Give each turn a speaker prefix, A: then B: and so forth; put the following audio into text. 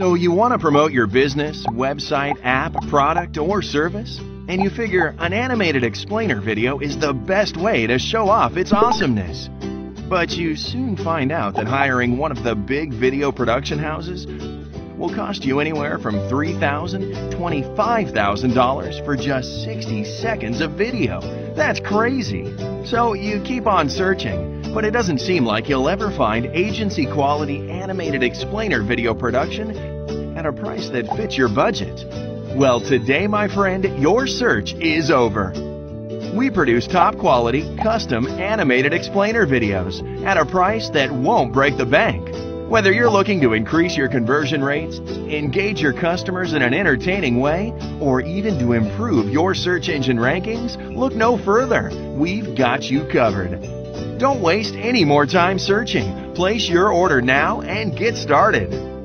A: So you want to promote your business, website, app, product, or service? And you figure an animated explainer video is the best way to show off its awesomeness. But you soon find out that hiring one of the big video production houses will cost you anywhere from $3,000 $25,000 for just 60 seconds of video. That's crazy. So you keep on searching, but it doesn't seem like you'll ever find agency quality animated explainer video production at a price that fits your budget. Well, today, my friend, your search is over. We produce top quality, custom animated explainer videos at a price that won't break the bank. Whether you're looking to increase your conversion rates, engage your customers in an entertaining way, or even to improve your search engine rankings, look no further. We've got you covered. Don't waste any more time searching. Place your order now and get started.